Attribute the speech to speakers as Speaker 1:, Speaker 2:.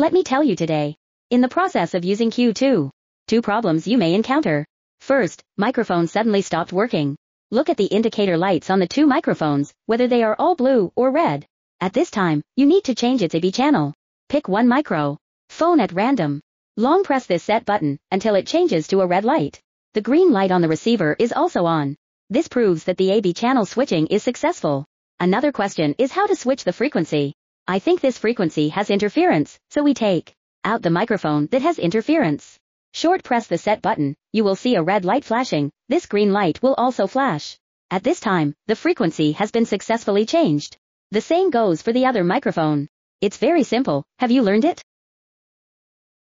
Speaker 1: Let me tell you today. In the process of using Q2, two problems you may encounter. First, microphone suddenly stopped working. Look at the indicator lights on the two microphones, whether they are all blue or red. At this time, you need to change its AB channel. Pick one micro phone at random. Long press this set button until it changes to a red light. The green light on the receiver is also on. This proves that the AB channel switching is successful. Another question is how to switch the frequency. I think this frequency has interference, so we take out the microphone that has interference. Short press the set button, you will see a red light flashing, this green light will also flash. At this time, the frequency has been successfully changed. The same goes for the other microphone. It's very simple, have you learned it?